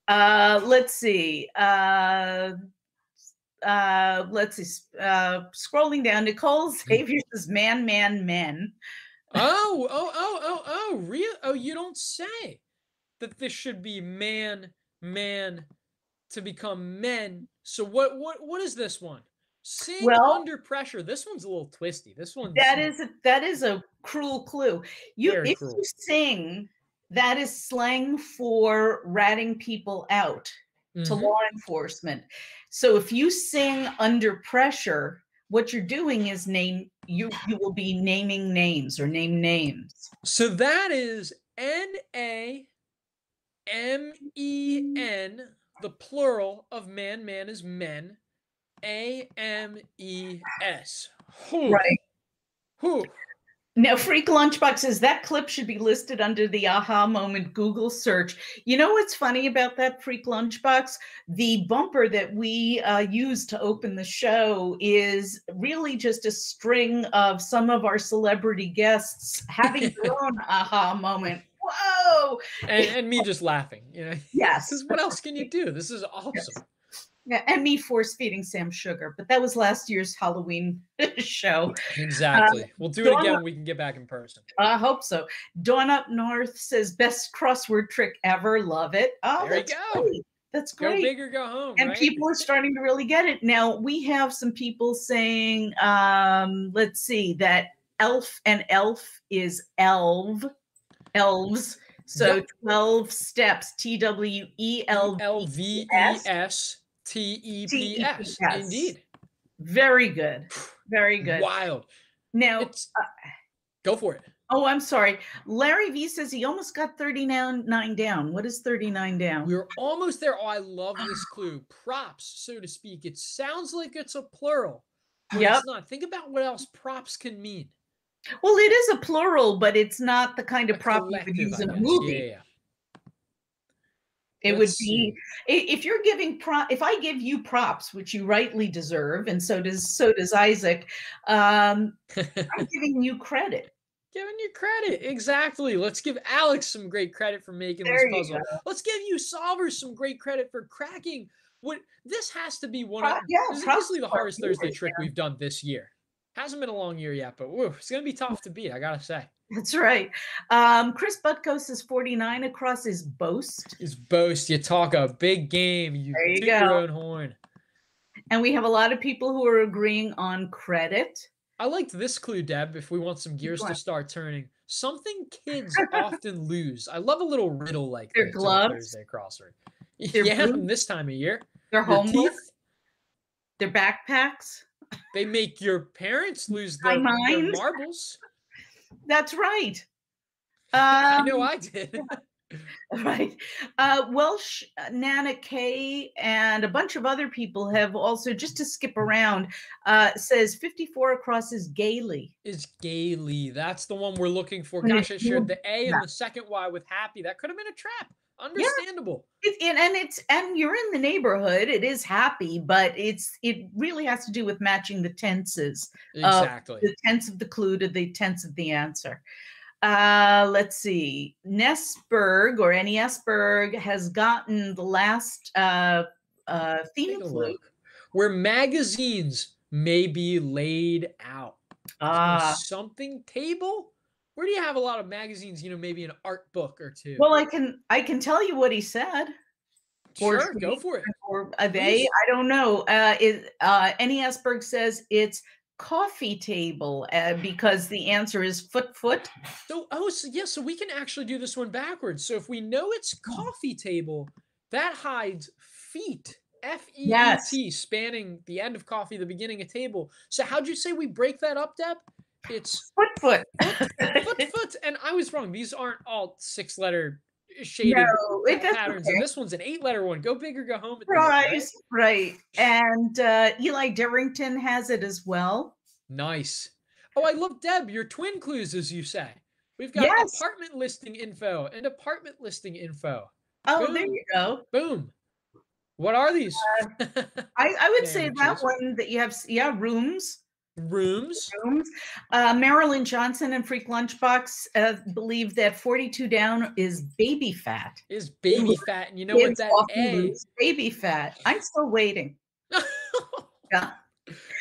Uh, let's see. Uh, uh, let's see. Uh, scrolling down, Nicole Hmm. Xavier says, "Man, man, men." Oh, oh, oh, oh, oh, real? Oh, you don't say that this should be man, man to become men. So what, what, what is this one? Sing Well- under pressure. This one's a little twisty. This one. That is a, that is a cruel clue. You if cruel. you sing, that is slang for ratting people out to Mhm. law enforcement. So if you sing under pressure, what you're doing is name you you will be naming names or name names. So that is N A M E N. The plural of man, man is men. A M E S. Right. whew. Now, Freak Lunchbox says that clip should be listed under the aha moment Google search. You know what's funny about that Freak Lunchbox? The bumper that we uh, use to open the show is really just a string of some of our celebrity guests having their own aha moment. Whoa! And, and me just laughing, you know. Yes. Because what else can you do? This is awesome. Yeah, and me force feeding Sam sugar, but that was last year's Halloween show. Exactly. we'll do it again when we can get back in person. I hope so. Dawn Up North says best crossword trick ever. Love it. Oh, There you that's go. great. That's Go big or go home. and right? people are starting to really get it. Now we have some people saying, um, let's see, that elf and elf is elv, elves. So Yep. 12 steps, T W E L V. L V E S T E P S. T-E-P-S. Indeed. Very good. Very good. Wild. Now, It's uh, go for it. oh, I'm sorry. Larry V says he almost got 39 nine down. What is 39 down? We're almost there. Oh, I love this clue. Props, so to speak. It sounds like it's a plural. Yeah. It's not. Think about what else props can mean. Well, it is a plural, but it's not the kind of A prop you would use in a movie. Yeah, yeah. It would Let's be see. if you're giving prop. If I give you props, which you rightly deserve, and so does so does Isaac, um, I'm giving you credit. Giving you credit. Exactly. Let's give Alex some great credit for making There this puzzle. Let's give you solvers some great credit for cracking what this has to be one Pro- of yeah, this is easily the hardest Thursday trick we've done this year. Hasn't been a long year yet, but woo, it's gonna be tough to beat, I gotta say. That's right. Um, Chris Butko is 49 across his boast. His boast, you talk a big game, you There you toot your go. own horn. And we have a lot of people who are agreeing on credit. I liked this clue, Deb, if we want some gears to start turning. Something kids often lose. I love a little riddle like Their this gloves? Thursday crossroad. Their yeah, boots? this time of year. Their Your homework, teeth, their backpacks. They make your parents lose their, their marbles. That's right. I Um, know I did. Right. Uh, Welsh uh, Nana Kay and a bunch of other people have also, just to skip around, uh, says 54 across is gaily. is Gaily. That's the one we're looking for. Gosh, I shared the A and the second Y with happy. That could have been a trap. Understandable. It, and, and it's and you're in the neighborhood. It is happy, but it's it really has to do with matching the tenses, Exactly. the tense of the clue to the tense of the answer. Uh, let's see. Nesberg or Nesberg has gotten the last uh, uh, theme clue. Where magazines may be laid out. Ah, something table? Where do you have a lot of magazines? You know, maybe an art book or two. well, I can I can tell you what he said. or sure, go for it. Or they? I don't know. Uh, is uh, Nesberg says it's coffee table uh, because the answer is foot foot. So, oh, so yeah, so we can actually do this one backwards. So if we know it's Hmm. coffee table, that hides feet. F E E Yes. Spanning the end of coffee, the beginning of table. So how'd you say we break that up, Deb? It's Foot foot. foot foot, and I was wrong. These aren't all six letter shaded no, patterns, and this one's an eight letter one. Go big or go home. right? Right, right. And uh, Eli Darrington has it as well. Nice. Oh, I love Deb. Your twin clues, as you say. We've got Yes. apartment listing info and apartment listing info. Oh, there Boom. you go. Boom. What are these? I, I would say that one that you have, yeah, rooms. Rooms. Rooms. Uh, Marilyn Johnson and Freak Lunchbox uh, believe that 42 down is baby fat. Is baby fat, and you know what that A baby fat. I'm still waiting. Yeah.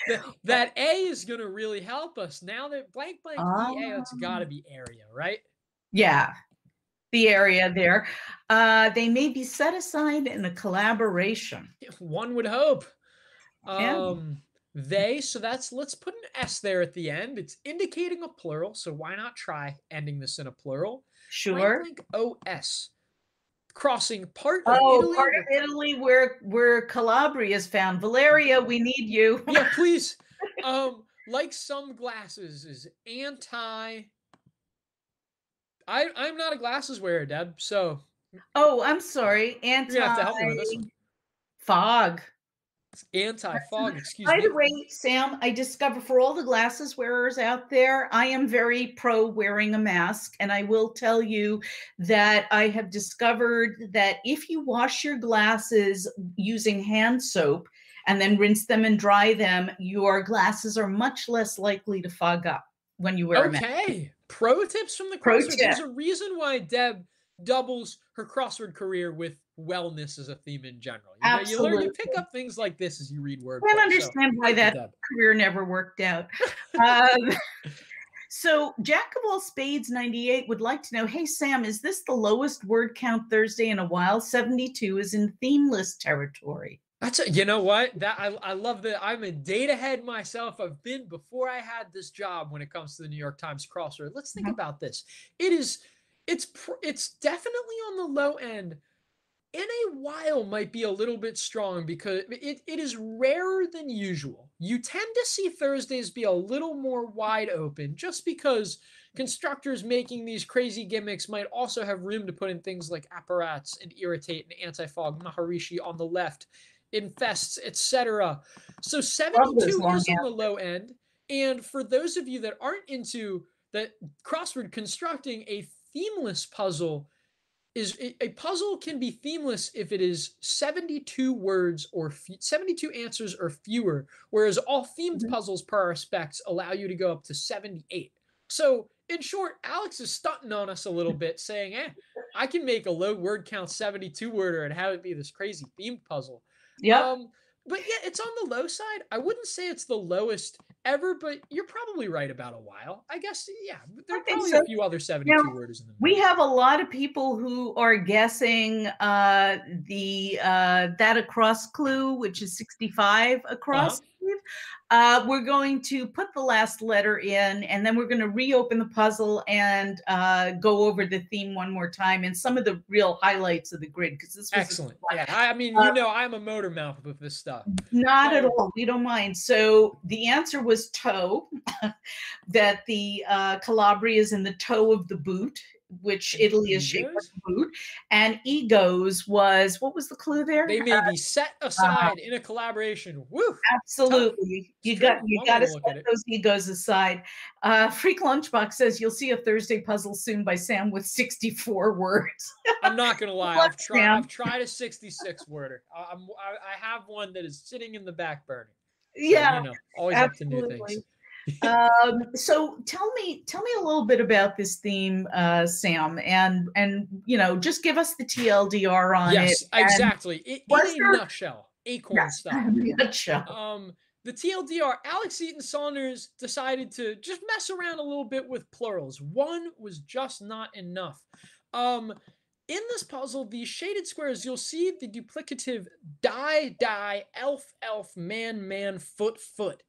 Th- that A is gonna really help us now that blank blank EA, it's gotta be area, right? Yeah, the area there. Uh, they may be set aside in a collaboration. If One would hope. Yeah. Um they, so that's let's put an S there at the end. It's indicating a plural, so why not try ending this in a plural? Sure. Blank OS. Crossing part of Oh, Italy. part of Italy where where Calabria is found. Valeria, we need you. yeah, please. Um, like some glasses is anti. I I'm not a glasses wearer, Deb. So Oh, I'm sorry. Anti gonna have to help me with this one. fog. It's anti fog. Excuse By me. the way, Sam, I discover for all the glasses wearers out there, I am very pro wearing a mask. And I will tell you that I have discovered that if you wash your glasses using hand soap and then rinse them and dry them, your glasses are much less likely to fog up when you wear a mask. Okay. Pro tips from the Pro. There's a reason why Deb doubles her crossword career with wellness as a theme in general. You know, you learn you pick up things like this as you read word. I understand why that career never worked out. Um, so, Jack of all spades 98 would like to know Hey, Sam, is this the lowest word count Thursday in a while? 72 is in themeless territory. That's a, you know what that I, I love that I'm a data head myself. I've been before I had this job when it comes to the New York Times crossword. Let's think Mhm. about this. It is it's pr- it's definitely on the low end. In a while might be a little bit strong because it, it is rarer than usual. You tend to see Thursdays be a little more wide open just because constructors making these crazy gimmicks might also have room to put in things like apparats and irritate and anti-fog maharishi on the left infests, etc. So 72 those is on the low end. And for those of you that aren't into that crossword constructing a themeless puzzle is a puzzle can be themeless if it is 72 words or 72 answers or fewer, whereas all themed mm-hmm. puzzles per our specs allow you to go up to 78. So, in short, Alex is stunting on us a little bit, saying, eh, I can make a low word count 72 worder and have it be this crazy themed puzzle. Yeah. Um, but yeah, it's on the low side. I wouldn't say it's the lowest ever, but you're probably right about a while. I guess, yeah, there are probably so. a few other 72 now, worders in the We have a lot of people who are guessing uh, the uh, that across clue, which is 65 across. Uh-huh. Uh, we're going to put the last letter in, and then we're going to reopen the puzzle and uh, go over the theme one more time and some of the real highlights of the grid because this was excellent. Yeah, I mean, you uh, know, I'm a motor mouth with this stuff. Not at all. We don't mind. So the answer was toe. that the uh, Calabria is in the toe of the boot which Italy is shaped like a boot. And egos was what was the clue there? They may uh, be set uh, aside uh, in a collaboration. Woo! Absolutely. You got you got to set those egos aside. Uh, Freak Lunchbox says you'll see a Thursday puzzle soon by Sam with 64 words. I'm not gonna lie. I've tried. I've tried a 66 worder. I'm, I, I have one that is sitting in the back burner. So, yeah, you know, always absolutely. up to new things um, so tell me, tell me a little bit about this theme, uh, Sam, and and you know, just give us the TLDR on yes, it. Yes, exactly. in a there... nutshell, acorn style. Nutshell. Um, the TLDR, Alex Eaton-Salners decided to just mess around a little bit with plurals. One was just not enough. Um, in this puzzle, the shaded squares, you'll see the duplicative die, die, elf, elf, man, man, foot, foot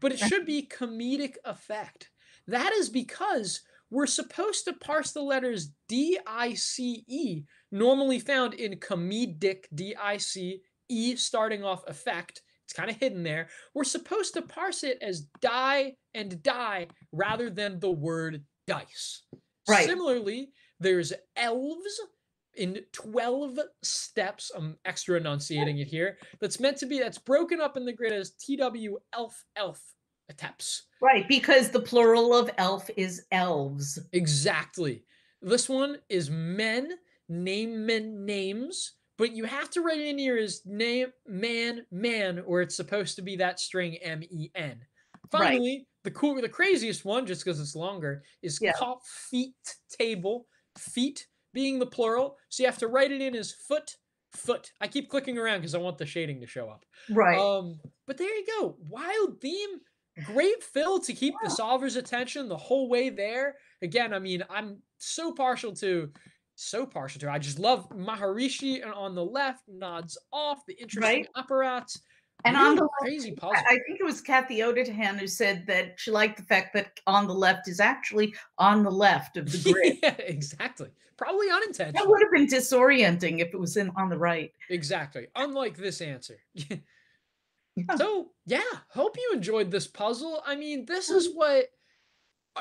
but it should be comedic effect. That is because we're supposed to parse the letters D I C E, normally found in comedic D I C E starting off effect. It's kind of hidden there. We're supposed to parse it as die and die rather than the word dice. Right. Similarly, there's elves in 12 steps. I'm extra enunciating it here. That's meant to be, that's broken up in the grid as TW elf elf attempts. Right, because the plural of elf is elves. Exactly. This one is men, name men names, but you have to write in here as name man man, or it's supposed to be that string M E N. Finally, right. the cool, the craziest one, just because it's longer, is yeah. feet table. Feet being the plural, so you have to write it in as foot foot. I keep clicking around because I want the shading to show up. Right. Um, but there you go. Wild theme great fill to keep the solver's attention the whole way there. Again, I mean, I'm so partial to so partial to. I just love Maharishi and on the left nods off the interesting right. apparats. And really on the crazy left, puzzle. I think it was Kathy Odahan who said that she liked the fact that on the left is actually on the left of the grid. yeah, exactly. Probably unintentional. That would have been disorienting if it was in on the right. Exactly. Unlike this answer. So, yeah, hope you enjoyed this puzzle. I mean, this is mm-hmm. what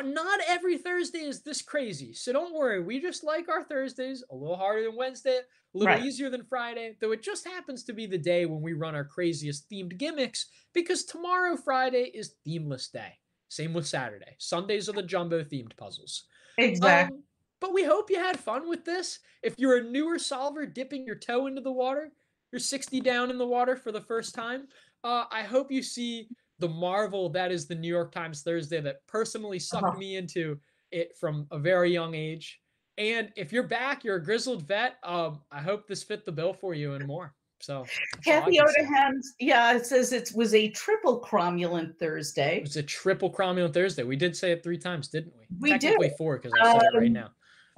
not every Thursday is this crazy. So don't worry. We just like our Thursdays a little harder than Wednesday, a little right. easier than Friday, though it just happens to be the day when we run our craziest themed gimmicks because tomorrow, Friday, is themeless day. Same with Saturday. Sundays are the jumbo themed puzzles. Exactly. Um, but we hope you had fun with this. If you're a newer solver dipping your toe into the water, you're 60 down in the water for the first time. Uh, I hope you see the marvel that is the New York Times Thursday that personally sucked uh-huh. me into it from a very young age. And if you're back, you're a grizzled vet. Um, I hope this fit the bill for you and more. So Kathy Odahan, yeah, it says it was a triple cromulent Thursday. It was a triple cromulent Thursday. We did say it three times, didn't we? We did. four because I said um, it right um, now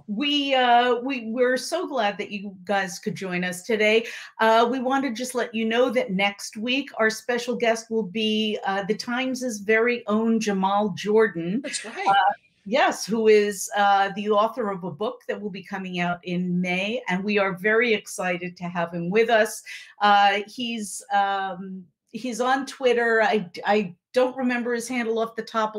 we uh, we we're so glad that you guys could join us today. Uh, we want to just let you know that next week our special guest will be uh, the Times' very own Jamal Jordan. That's right. Uh, yes, who is uh, the author of a book that will be coming out in May, and we are very excited to have him with us. Uh, he's um, he's on Twitter. I I don't remember his handle off the top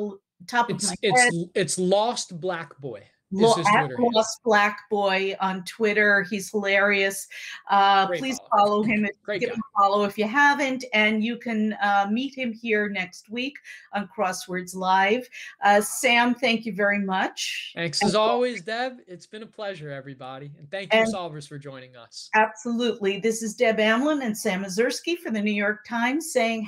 top it's, of my it's, head. It's Lost Black Boy. Is his at Lost Black Boy on Twitter. He's hilarious. Uh, please follow. follow him. If, Great give guy. him a follow if you haven't, and you can uh, meet him here next week on Crosswords Live. Uh, Sam, thank you very much. Thanks And as always, Deb. It's been a pleasure, everybody. And thank you, And- Solvers, for joining us. Absolutely. This is Deb Amlen and Sam Ezersky for the New York Times saying.